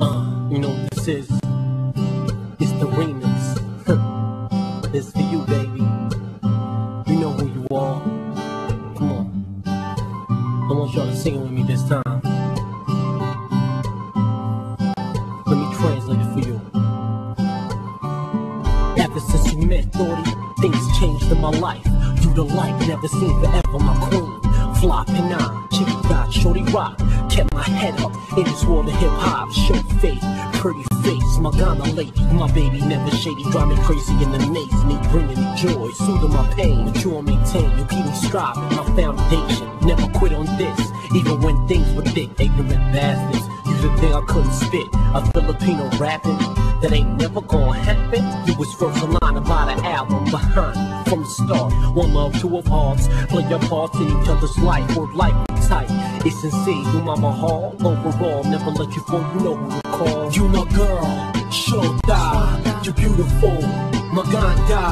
Uh, you know this is? It's the remix. it's for you, baby. You know who you are. Come on. I want y'all to sing it with me this time. Let me translate it for you. Ever since you met Thordy, things changed in my life. You the light, never seen forever, my queen. Fly on, chicky rock, shorty rock. Kept my head up in this world of hip hop. Show faith, pretty face, my Ghana lady. My baby never shady, drive me crazy and amaze me. Bringing me joy, soothing my pain. You will maintain, you keep me striving. My foundation, never quit on this. Even when things were thick, ignorant bastards. Used to think I couldn't spit. A Filipino rapping that ain't never gonna happen. You was first in line about an album behind from the start. One love, two of hearts. Play your parts in each other's life. Word life tight. It's sincere, you mama hall. Overall, never let you fall. You know who to call. You my girl, die. You're beautiful, my Ganda.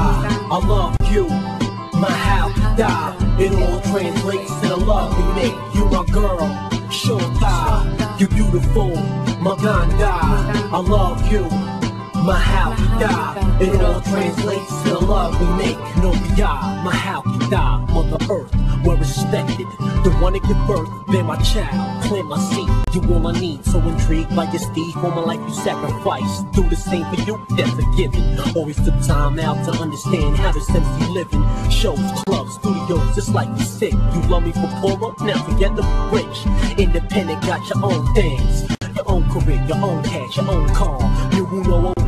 I love you, my how die. It all translates to the love we make. You my girl, die. You're beautiful, my Ganda. I love you my how you die. It all translates to the love we make. No die, my how you die. Mother Earth, well respected. The one to give birth, bear my child, plant my seed. You all I need, so intrigued by your steed. For my life you sacrifice. Do the same for you, that's a. Always took time out to understand how this MC living. Shows, clubs, studios, just like you sick. You love me for poorer, now forget the rich. Independent, got your own things. Your own career, your own cash, your own car. You who know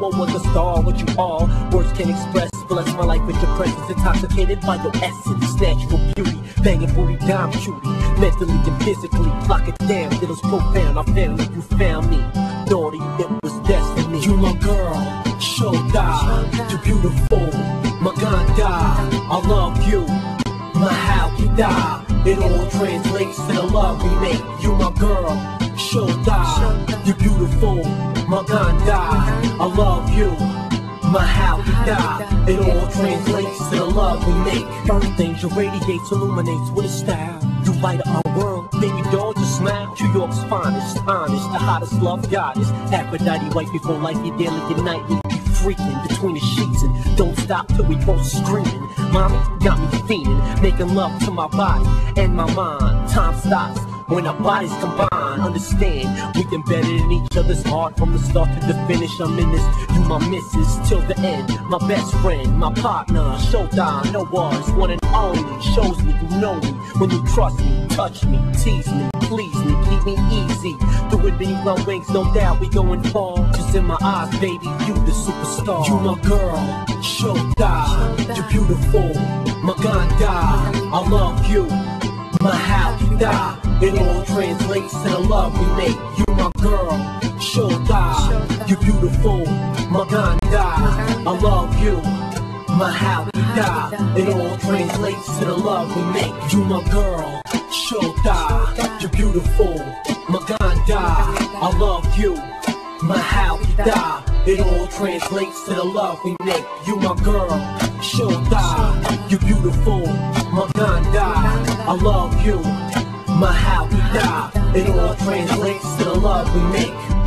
what was a star, what you are. Words can't express, bless my life with your presence. Intoxicated by your essence, natural beauty. Banging booty, dime shooty. Mentally and physically, lock it down. It was profound, I found you found me. Naughty, it was destiny. You my girl, show die. You beautiful, my Ganda. I love you, my how you die. It all translates to the love we make. You my girl, show die. You're beautiful, my Ganda. I love you, my how you die. It all translates to the love we make. Earth you radiate, illuminates with a style. You light up our world, baby doll, just smile. New York's finest, honest, the hottest love goddess. Aphrodite, wife before life, you daily, your nightly. Freaking between the sheets and stop till we both screaming. Mama got me fiending, making love to my body and my mind. Time stops when our bodies combine. Understand, we embedded in each other's heart from the start to the finish. I'm in this, you my missus till the end. My best friend, my partner, showtime, no one's one and only. Shows me you know me when you trust me, touch me, tease me, please me, keep me easy. Through it beneath my wings, no doubt we going far. Cause in my eyes, baby, you the superstar. You my girl, showtime, you're beautiful, my Ganda. I love you, my die. It all translates to the love we make. You my girl, sure die. You're beautiful, my Ganda. I love you, my die. It all translates to the love we make. You my girl, sure die. You're beautiful, my Ganda. I love you, my die. It all translates to the love we make. You my girl, sure die. You beautiful, my Ganda. I love you my how we die. It all translates to the love we make.